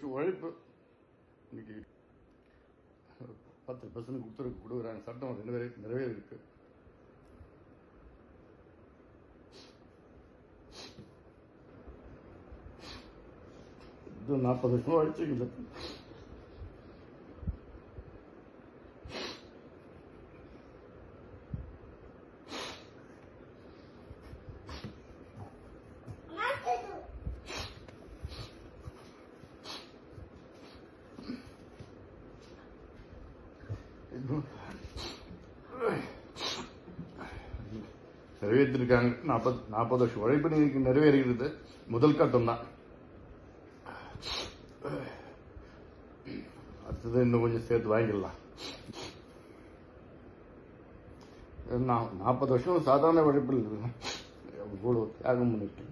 உழைப்பு. இன்னைக்கு பத்து பர்சன்ட் கொடுத்துருக்கு கொடுக்குறாங்க. சட்டம் நிறைவே நிறைவேறிருக்கு இது நாற்பது வருஷம் உழைச்சிக்குது நிறைவேற்றிருக்காங்க. நாற்பது நாற்பது வருஷம் உழைப்பு நிறைவேறுகிறது முதல் கட்டம் தான் அடுத்தது இன்னும் கொஞ்சம் சேர்த்து வாங்கிடலாம். நாற்பது வருஷம் சாதாரண உழைப்பில் இவ்வளோ தியாகம் பண்ணிட்டு